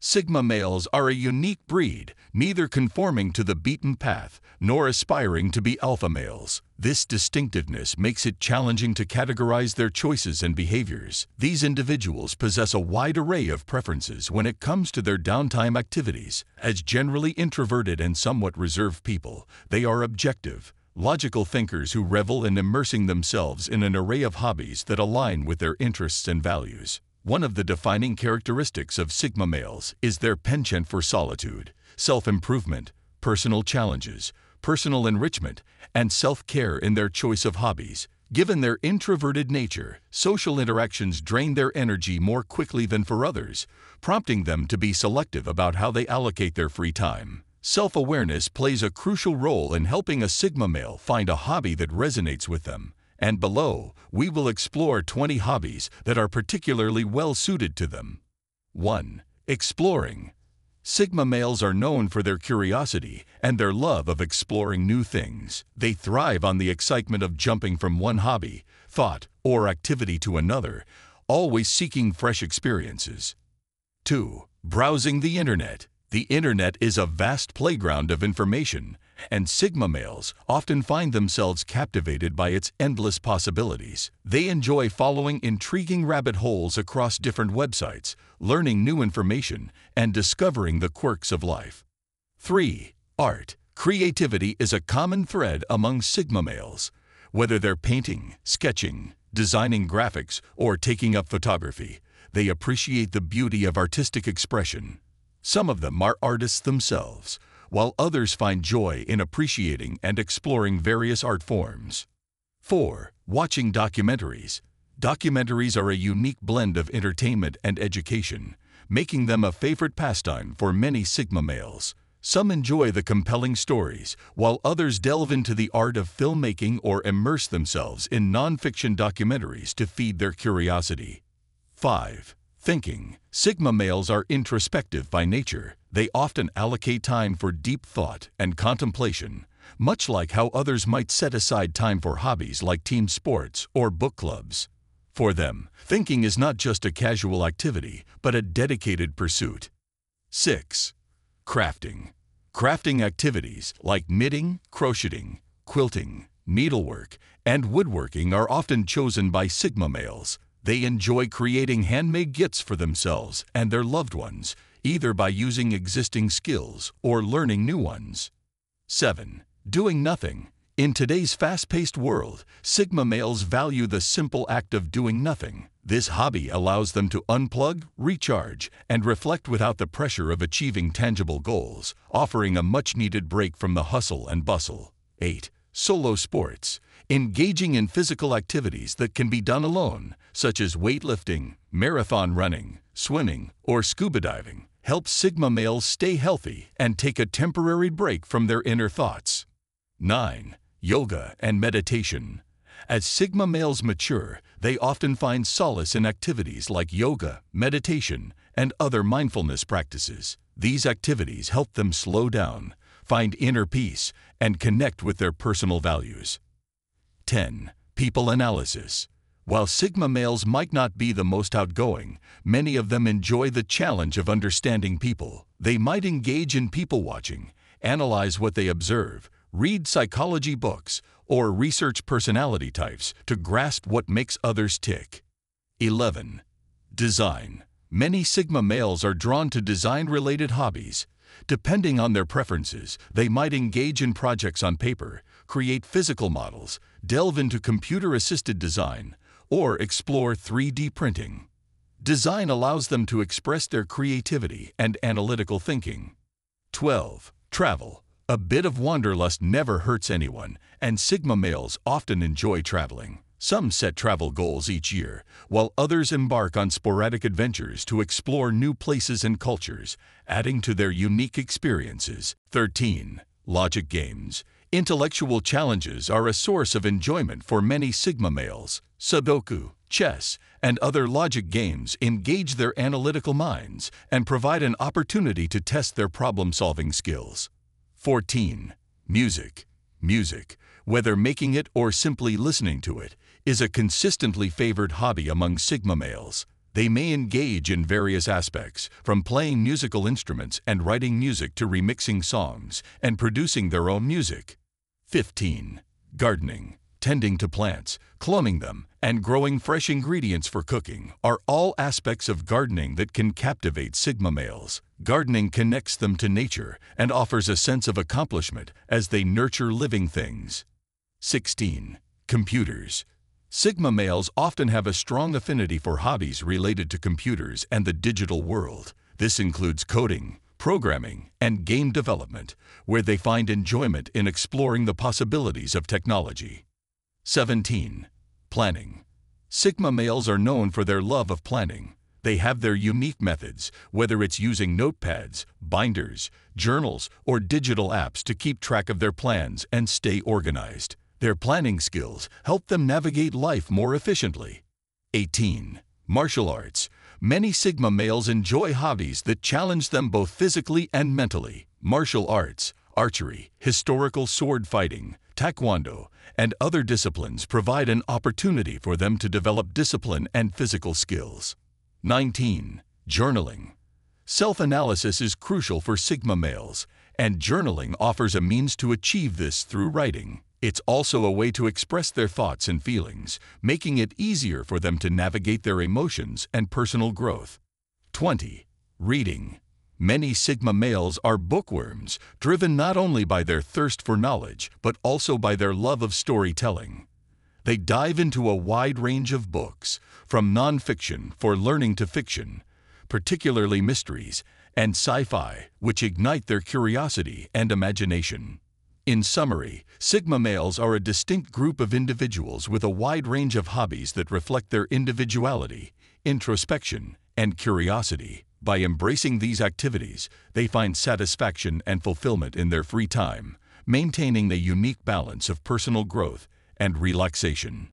Sigma males are a unique breed, neither conforming to the beaten path nor aspiring to be alpha males. This distinctiveness makes it challenging to categorize their choices and behaviors. These individuals possess a wide array of preferences when it comes to their downtime activities. As generally introverted and somewhat reserved people, they are objective, logical thinkers who revel in immersing themselves in an array of hobbies that align with their interests and values. One of the defining characteristics of Sigma males is their penchant for solitude, self-improvement, personal challenges, personal enrichment, and self-care in their choice of hobbies. Given their introverted nature, social interactions drain their energy more quickly than for others, prompting them to be selective about how they allocate their free time. Self-awareness plays a crucial role in helping a Sigma male find a hobby that resonates with them. And below, we will explore 20 hobbies that are particularly well suited to them. 1. Exploring. Sigma males are known for their curiosity and their love of exploring new things. They thrive on the excitement of jumping from one hobby, thought, or activity to another, always seeking fresh experiences. 2. Browsing the Internet. The Internet is a vast playground of information, and Sigma males often find themselves captivated by its endless possibilities. They enjoy following intriguing rabbit holes across different websites, learning new information, and discovering the quirks of life. 3. Art. Creativity is a common thread among Sigma males. Whether they're painting, sketching, designing graphics, or taking up photography, they appreciate the beauty of artistic expression. Some of them are artists themselves, while others find joy in appreciating and exploring various art forms. 4. Watching documentaries. Documentaries are a unique blend of entertainment and education, making them a favorite pastime for many Sigma males. Some enjoy the compelling stories, while others delve into the art of filmmaking or immerse themselves in nonfiction documentaries to feed their curiosity. 5. Thinking. Sigma males are introspective by nature. They often allocate time for deep thought and contemplation, much like how others might set aside time for hobbies like team sports or book clubs. For them, thinking is not just a casual activity, but a dedicated pursuit. 6. Crafting. Crafting activities like knitting, crocheting, quilting, needlework, and woodworking are often chosen by Sigma males. They enjoy creating handmade gifts for themselves and their loved ones, either by using existing skills or learning new ones. 7. Doing nothing. In today's fast-paced world, Sigma males value the simple act of doing nothing. This hobby allows them to unplug, recharge, and reflect without the pressure of achieving tangible goals, offering a much-needed break from the hustle and bustle. 8. Solo sports engaging in physical activities that can be done alone, such as weightlifting, marathon running, swimming, or scuba diving, helps Sigma males stay healthy and take a temporary break from their inner thoughts. 9. Yoga and meditation. As Sigma males mature, they often find solace in activities like yoga, meditation, and other mindfulness practices. These activities help them slow down, find inner peace, and connect with their personal values. 10. People analysis. While Sigma males might not be the most outgoing, many of them enjoy the challenge of understanding people. They might engage in people watching, analyze what they observe, read psychology books, or research personality types to grasp what makes others tick. 11. Design. Many Sigma males are drawn to design-related hobbies. Depending on their preferences, they might engage in projects on paper, create physical models, delve into computer-assisted design, or explore 3D printing. Design allows them to express their creativity and analytical thinking. 12. Travel. A bit of wanderlust never hurts anyone, and Sigma males often enjoy traveling. Some set travel goals each year, while others embark on sporadic adventures to explore new places and cultures, adding to their unique experiences. 13. Logic Games. Intellectual challenges are a source of enjoyment for many Sigma males. Sudoku, chess, and other logic games engage their analytical minds and provide an opportunity to test their problem-solving skills. 14. Music. Music, whether making it or simply listening to it, is a consistently favored hobby among Sigma males. They may engage in various aspects, from playing musical instruments and writing music to remixing songs and producing their own music. 15. Gardening, tending to plants, cloning them, and growing fresh ingredients for cooking are all aspects of gardening that can captivate Sigma males. Gardening connects them to nature and offers a sense of accomplishment as they nurture living things. 16. Computers. Sigma males often have a strong affinity for hobbies related to computers and the digital world. This includes coding, programming, and game development, where they find enjoyment in exploring the possibilities of technology. 17. Planning. Sigma males are known for their love of planning. They have their unique methods, whether it's using notepads, binders, journals, or digital apps to keep track of their plans and stay organized. Their planning skills help them navigate life more efficiently. 18. Martial arts. Many Sigma males enjoy hobbies that challenge them both physically and mentally. Martial arts, archery, historical sword fighting, taekwondo, and other disciplines provide an opportunity for them to develop discipline and physical skills. 19. Journaling. Self-analysis is crucial for Sigma males, and journaling offers a means to achieve this through writing. It's also a way to express their thoughts and feelings, making it easier for them to navigate their emotions and personal growth. 20. Reading. Many Sigma males are bookworms, driven not only by their thirst for knowledge, but also by their love of storytelling. They dive into a wide range of books, from nonfiction for learning to fiction, particularly mysteries, and sci-fi, which ignite their curiosity and imagination. In summary, Sigma males are a distinct group of individuals with a wide range of hobbies that reflect their individuality, introspection, and curiosity. By embracing these activities, they find satisfaction and fulfillment in their free time, maintaining a unique balance of personal growth and relaxation.